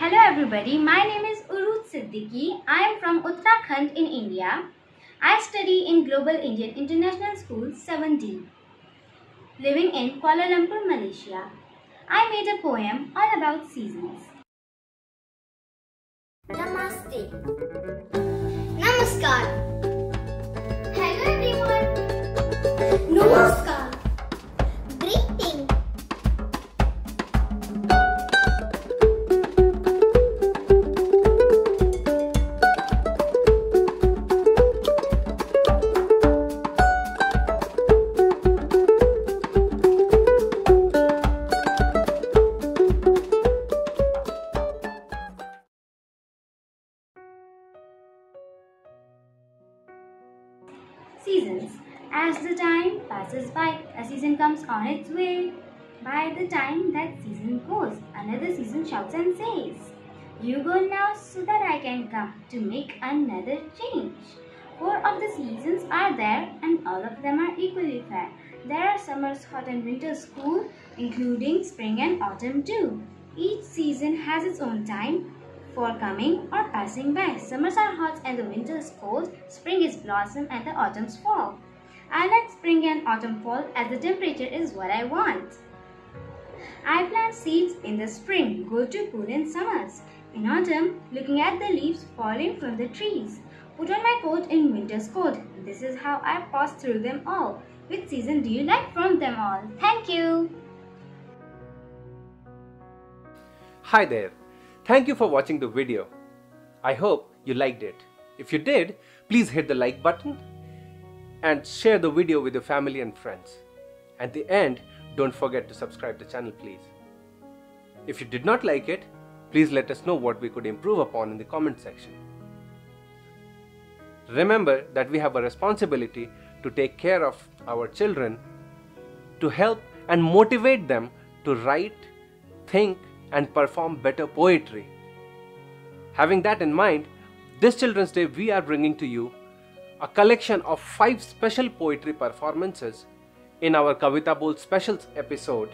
Hello everybody, my name is Urooj Siddiqui. I am from Uttarakhand in India. I study in Global Indian International School 7D, living in Kuala Lumpur, Malaysia. I made a poem all about seasons. Namaste. Namaskar. Hello everyone. Namaskar. Seasons. As the time passes by, a season comes on its way. By the time that season goes, another season shouts and says, You go now so that I can come to make another change. Four of the seasons are there, and all of them are equally fair. There are summers, hot, and winters cool, including spring and autumn too. Each season has its own time for coming or passing by. Summers are hot and the winters cold. Spring is blossom and the autumns fall. I like spring and autumn fall as the temperature is what I want. I plant seeds in the spring, go to pool in summers. In autumn, looking at the leaves falling from the trees. Put on my coat in winter's cold. This is how I pass through them all. Which season do you like from them all? Thank you. Hi there. Thank you for watching the video. I hope you liked it. If you did, please hit the like button and share the video with your family and friends. At the end, don't forget to subscribe the channel please. If you did not like it, please let us know what we could improve upon in the comment section. Remember that we have a responsibility to take care of our children, to help and motivate them to write, think, and perform better poetry. Having that in mind, this Children's Day we are bringing to you a collection of five special poetry performances in our Kavitabol Specials episode.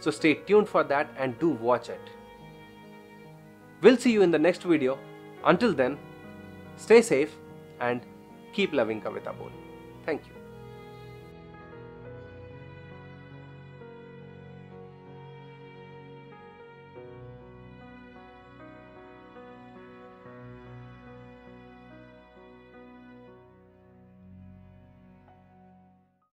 So stay tuned for that and do watch it. We'll see you in the next video. Until then, stay safe and keep loving Kavitabol. Thank you.